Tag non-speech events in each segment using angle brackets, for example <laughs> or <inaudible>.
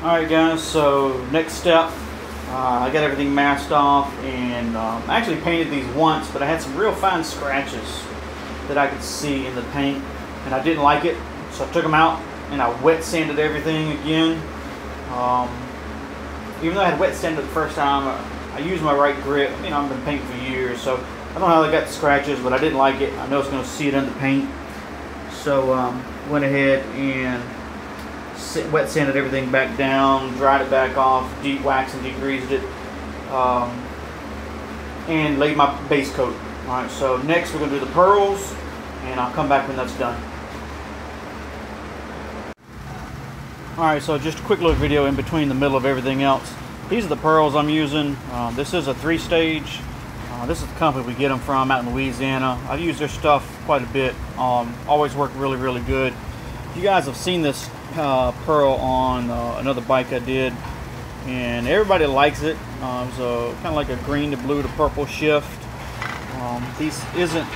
Alright guys, so next step, uh, I got everything masked off and um, I actually painted these once, but I had some real fine scratches that I could see in the paint and I didn't like it, so I took them out and I wet sanded everything again. Um, even though I had wet sanded the first time, I used my right grit. You know, I've been painting for years, so I don't know how I got the scratches, but I didn't like it. I know it's going to see it in the paint. So um, went ahead and wet sanded everything back down, dried it back off, de-waxed and degreased it, um, and laid my base coat. All right, so next we're to do the pearls, and I'll come back when that's done. All right, so just a quick little video in between the middle of everything else. These are the pearls I'm using. Um, this is a three-stage. Uh, this is the company we get them from out in Louisiana. I've used their stuff quite a bit. Um, always work really, really good. You guys have seen this uh, pearl on uh, another bike I did, and everybody likes it. Uh, it's a kind of like a green to blue to purple shift. Um, isn't.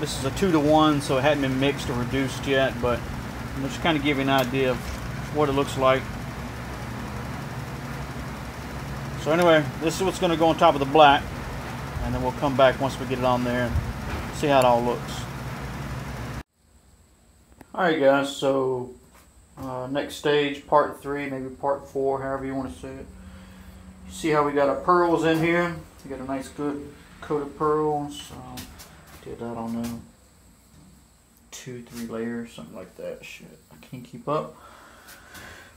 This is a two to one, so it hadn't been mixed or reduced yet, but I'm just kind of give you an idea of what it looks like. So anyway, this is what's going to go on top of the black, and then we'll come back once we get it on there and see how it all looks. Alright guys, so uh, next stage, part three, maybe part four, however you want to say it. See how we got our pearls in here. We got a nice good coat of pearls. So did that on know, two, three layers, something like that. Shit, I can't keep up.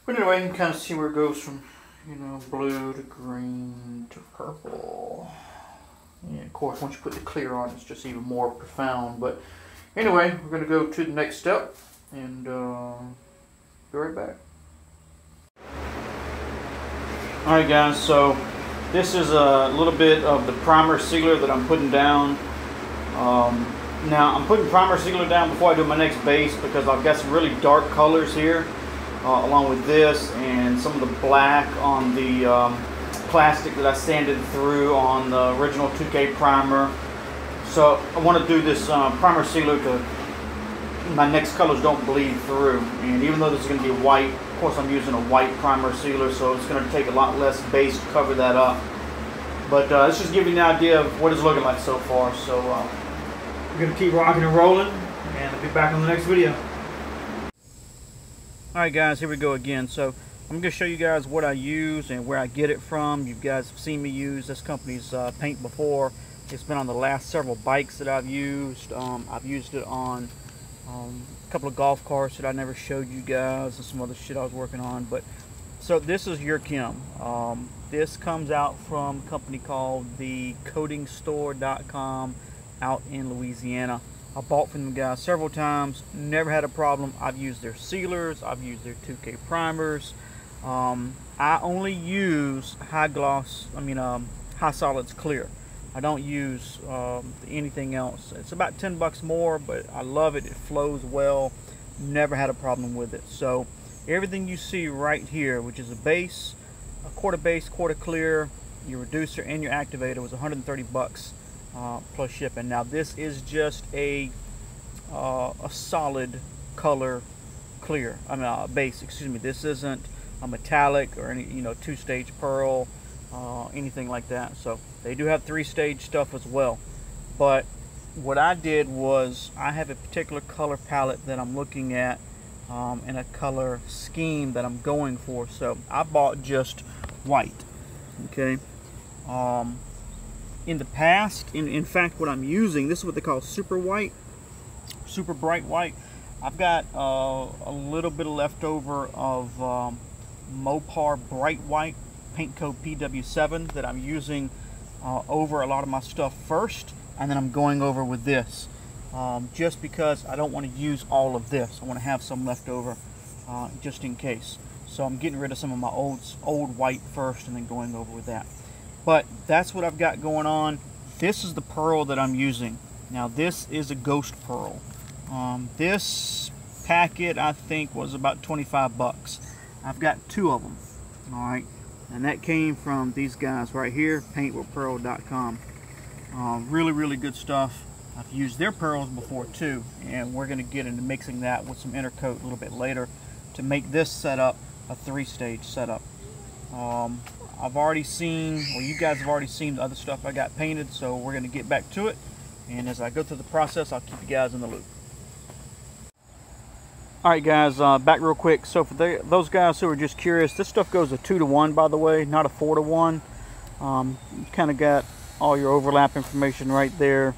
But anyway, you can kind of see where it goes from, you know, blue to green to purple. And of course, once you put the clear on, it's just even more profound. But anyway, we're going to go to the next step and uh, be right back. Alright guys, so this is a little bit of the primer sealer that I'm putting down. Um, now I'm putting primer sealer down before I do my next base because I've got some really dark colors here uh, along with this and some of the black on the um, plastic that I sanded through on the original 2K primer. So I want to do this uh, primer sealer to my next colors don't bleed through. And even though this is going to be white, of course I'm using a white primer sealer, so it's going to take a lot less base to cover that up. But uh, let's just give you an idea of what it's looking like so far. So uh, we're going to keep rocking and rolling, and I'll be back on the next video. Alright guys, here we go again. So I'm going to show you guys what I use and where I get it from. You guys have seen me use this company's uh, paint before. It's been on the last several bikes that I've used. Um, I've used it on um, a couple of golf carts that I never showed you guys and some other shit I was working on. But So this is UreChem. Um, this comes out from a company called the coatingstore.com out in Louisiana. I bought from them guys several times, never had a problem. I've used their sealers, I've used their 2K primers. Um, I only use high gloss, I mean um, high solids clear. I don't use um, anything else. It's about 10 bucks more, but I love it. It flows well. Never had a problem with it. So everything you see right here, which is a base, a quarter base, quarter clear, your reducer and your activator was 130 bucks uh, plus shipping. Now this is just a uh, a solid color clear. I mean uh, base. Excuse me. This isn't a metallic or any you know two-stage pearl, uh, anything like that. So they do have three-stage stuff as well. But what I did was I have a particular color palette that I'm looking at um, and a color scheme that I'm going for. So I bought just white. Okay. Um, in the past, in, in fact, what I'm using, this is what they call super white, super bright white. I've got uh, a little bit of leftover of um, Mopar Bright White Paint Code PW7 that I'm using uh, over a lot of my stuff first, and then I'm going over with this. Um, just because I don't want to use all of this. I want to have some left over uh, just in case. So I'm getting rid of some of my old, old white first and then going over with that. But that's what I've got going on. This is the pearl that I'm using. Now this is a ghost pearl. Um, this packet I think was about 25 bucks. I've got two of them. All right. And that came from these guys right here, paintwithpearl.com. Uh, really, really good stuff. I've used their pearls before too, and we're going to get into mixing that with some intercoat a little bit later to make this setup a three-stage setup. Um, I've already seen, well you guys have already seen the other stuff I got painted, so we're going to get back to it. And as I go through the process, I'll keep you guys in the loop. Alright guys, uh, back real quick. So for the, those guys who are just curious, this stuff goes a 2 to 1 by the way, not a 4 to 1. Um, you kind of got all your overlap information right there.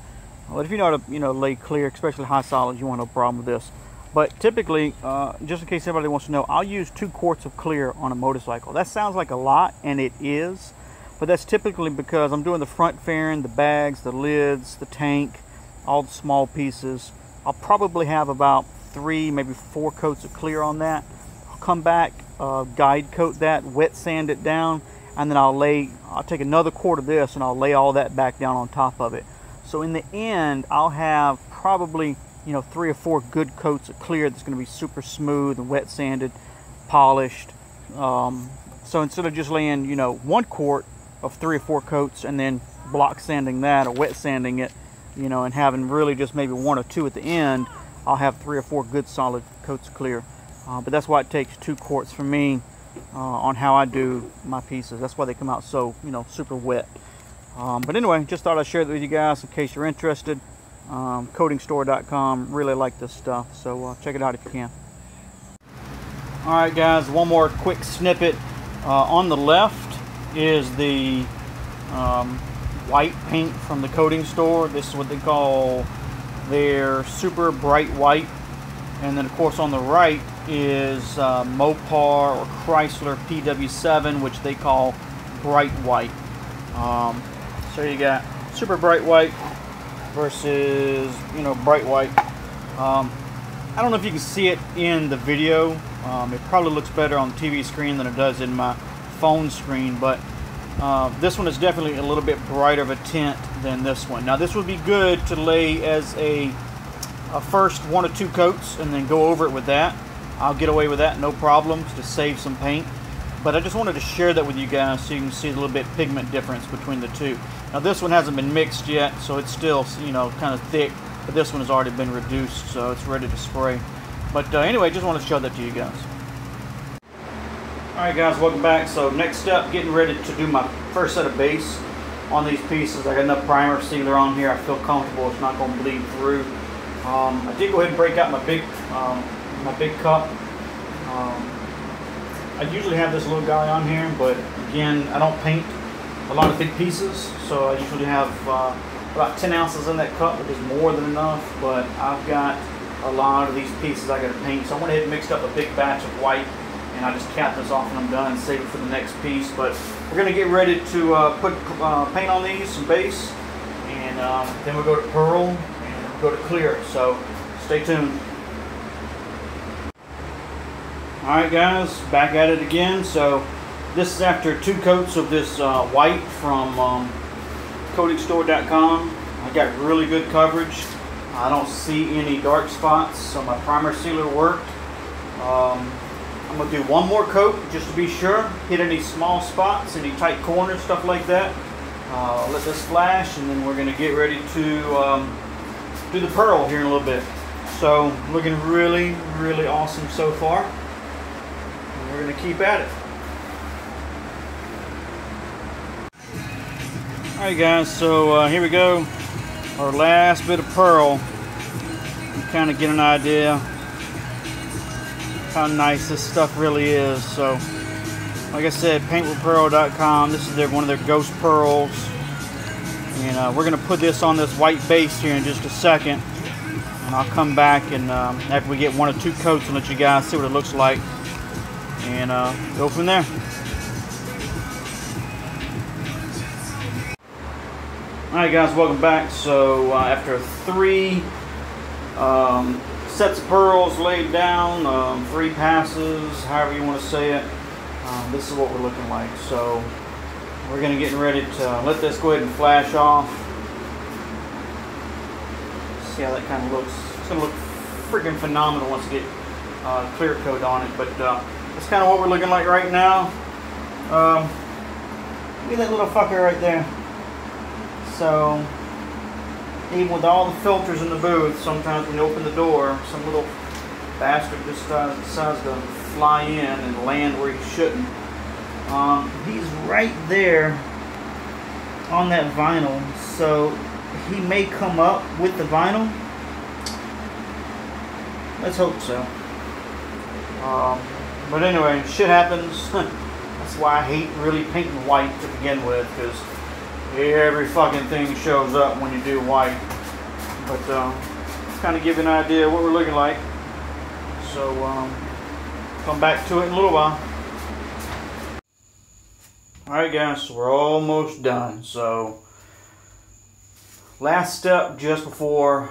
But if you know how to you know, lay clear, especially high solids, you won't have a problem with this. But typically, uh, just in case anybody wants to know, I'll use two quarts of clear on a motorcycle. That sounds like a lot, and it is. But that's typically because I'm doing the front fairing, the bags, the lids, the tank, all the small pieces. I'll probably have about three, maybe four coats of clear on that. I'll come back, uh, guide coat that, wet sand it down, and then I'll lay, I'll take another quart of this and I'll lay all that back down on top of it. So in the end, I'll have probably you know, three or four good coats of clear that's going to be super smooth and wet sanded, polished. Um, so instead of just laying, you know, one quart of three or four coats and then block sanding that or wet sanding it, you know, and having really just maybe one or two at the end, I'll have three or four good solid coats clear. Uh, but that's why it takes two quarts for me uh, on how I do my pieces. That's why they come out so, you know, super wet. Um, but anyway, just thought I'd share that with you guys in case you're interested um, coatingstore.com. Really like this stuff, so uh, check it out if you can. All right, guys, one more quick snippet. Uh, on the left is the um, white paint from the coating store. This is what they call their super bright white. And then, of course, on the right is uh, Mopar or Chrysler PW7, which they call bright white. Um, so you got super bright white, versus you know bright white um, I don't know if you can see it in the video um, it probably looks better on the TV screen than it does in my phone screen but uh, this one is definitely a little bit brighter of a tint than this one now this would be good to lay as a, a first one or two coats and then go over it with that I'll get away with that no problems to save some paint but I just wanted to share that with you guys so you can see a little bit pigment difference between the two. Now this one hasn't been mixed yet, so it's still, you know, kind of thick, but this one has already been reduced, so it's ready to spray. But uh, anyway, just wanted to show that to you guys. Alright guys, welcome back. So next step, getting ready to do my first set of base on these pieces. I got enough primer sealer on here. I feel comfortable. It's not going to bleed through. Um, I did go ahead and break out my big, um, my big cup. Um, I usually have this little guy on here, but again, I don't paint a lot of big pieces, so I usually have uh, about 10 ounces in that cup, which is more than enough, but I've got a lot of these pieces I got to paint, so I went ahead and mixed up a big batch of white, and I just cap this off when I'm done save it for the next piece, but we're going to get ready to uh, put uh, paint on these, some base, and um, then we'll go to pearl, and go to clear, so stay tuned. Alright guys, back at it again. So this is after two coats of this uh, white from um, coatingstore.com. I got really good coverage. I don't see any dark spots, so my primer sealer worked. Um, I'm going to do one more coat just to be sure. Hit any small spots, any tight corners, stuff like that. Uh, let this flash, and then we're going to get ready to um, do the pearl here in a little bit. So looking really, really awesome so far we're going to keep at it. Alright guys, so uh, here we go. Our last bit of pearl. Kind of get an idea how nice this stuff really is. So, like I said, paintwithpearl.com. This is their, one of their ghost pearls. And uh, we're going to put this on this white base here in just a second. And I'll come back and um, after we get one or two coats and let you guys see what it looks like and uh, go from there. Alright guys, welcome back. So uh, after three um, sets of pearls laid down, um, three passes, however you want to say it, um, this is what we're looking like. So we're going to get ready to let this go ahead and flash off. See how that kind of looks. It's going to look freaking phenomenal once you get uh, clear coat on it. But uh, that's kind of what we're looking like right now. Um, look at that little fucker right there. So, even with all the filters in the booth, sometimes when you open the door, some little bastard just decides to fly in and land where he shouldn't. Um, he's right there on that vinyl, so he may come up with the vinyl. Let's hope so. Um, but anyway, shit happens. <laughs> That's why I hate really painting white to begin with, because every fucking thing shows up when you do white. But um, kind of give you an idea what we're looking like. So um, come back to it in a little while. Alright guys, we're almost done. So last step just before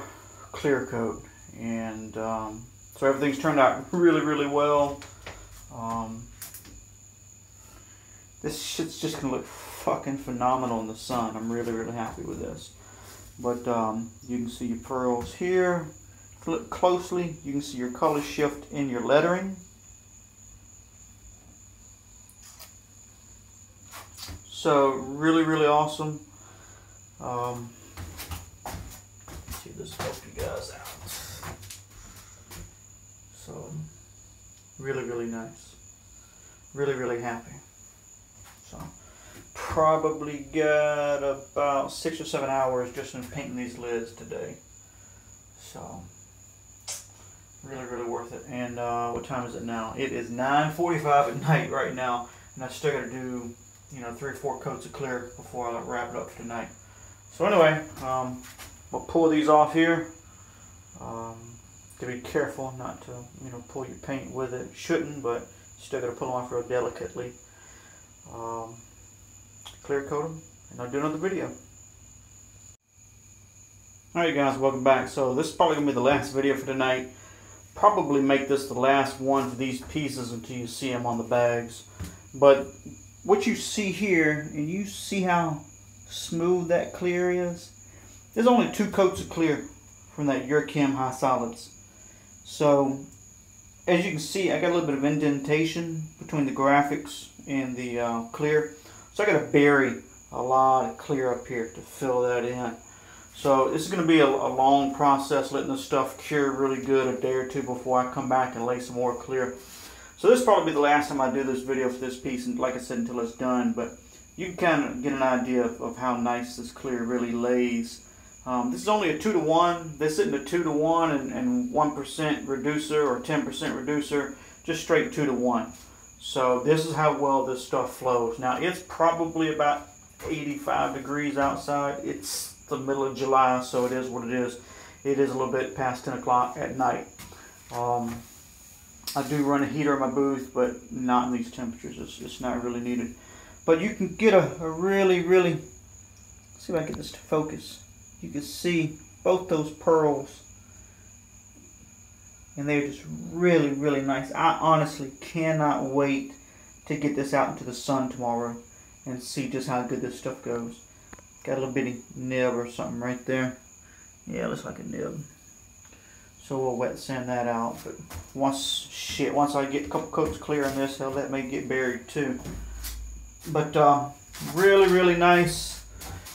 clear coat. And um, so everything's turned out really, really well. Um, this shit's just gonna look fucking phenomenal in the sun. I'm really, really happy with this. But um, you can see your pearls here. Look closely, you can see your color shift in your lettering. So really, really awesome. Um, see this help you guys out. So really, really nice. Really, really happy. So probably got about six or seven hours just in painting these lids today. So really, really worth it. And uh, what time is it now? It is 9:45 at night right now, and I still got to do you know, three or four coats of clear before I wrap it up for tonight. So anyway, um, we'll pull these off here. Um, to be careful not to, you know, pull your paint with it. Shouldn't, but still got to pull them off real delicately. Um, clear coat them, and I'll do another video. Alright guys, welcome back. So this is probably going to be the last video for tonight. Probably make this the last one for these pieces until you see them on the bags. But what you see here, and you see how smooth that clear is, there's only two coats of clear from that UreChem High Solids. So, as you can see, I got a little bit of indentation between the graphics and the uh, clear. So I got to bury a lot of clear up here to fill that in. So this is going to be a, a, long process letting this stuff cure really good a day or two before I come back and lay some more clear. So this will probably be the last time I do this video for this piece, and like I said, until it's done. But you can kind of get an idea of, of how nice this clear really lays. Um, this is only a 2 to 1. This isn't a 2 to 1 and, and 1% reducer or 10% reducer. Just straight 2 to 1. So this is how well this stuff flows. Now it's probably about 85 degrees outside. It's the middle of July, so it is what it is. It is a little bit past 10 o'clock at night. Um, I do run a heater in my booth, but not in these temperatures. It's, it's not really needed. But you can get a, a really, really, see if I can get this to focus. You can see both those pearls. And they're just really, really nice. I honestly cannot wait to get this out into the sun tomorrow and see just how good this stuff goes. Got a little bitty nib or something right there. Yeah, looks like a nib. So we'll wet sand that out. But once shit, once I get a couple coats clear on this, hell, that may get buried too. But uh, really, really nice.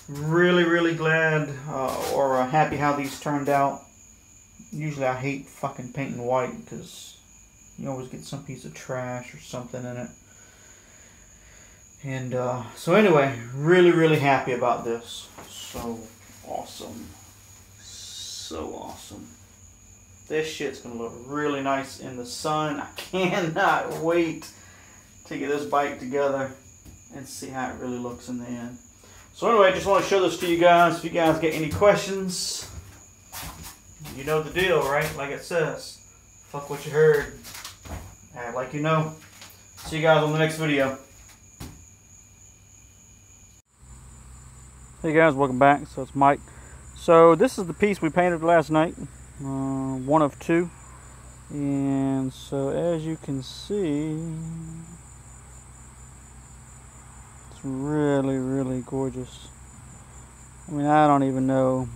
Really, really glad uh, or uh, happy how these turned out. Usually I hate fucking painting white because you always get some piece of trash or something in it. And uh, so anyway, really, really happy about this. So awesome. So awesome. This shit's to look really nice in the sun. I <laughs> cannot wait to get this bike together and see how it really looks in the end. So anyway, I just want to show this to you guys. If you guys get any questions, you know the deal, right? Like it says. Fuck what you heard. Act like you know. See you guys on the next video. Hey guys, welcome back. So it's Mike. So this is the piece we painted last night uh, one of two and so as you can see it's really really gorgeous I mean I don't even know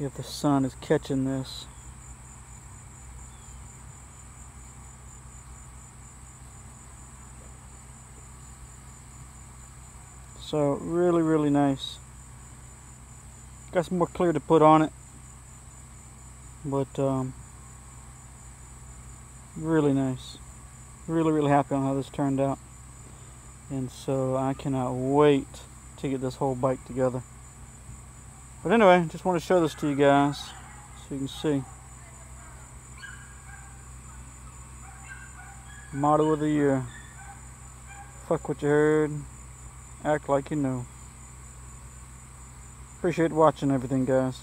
if the sun is catching this so really really nice got some more clear to put on it but um, really nice really, really happy on how this turned out. And so I cannot wait to get this whole bike together. But anyway, just want to show this to you guys so you can see. Motto of the year. Fuck what you heard. Act like you know. Appreciate watching everything, guys.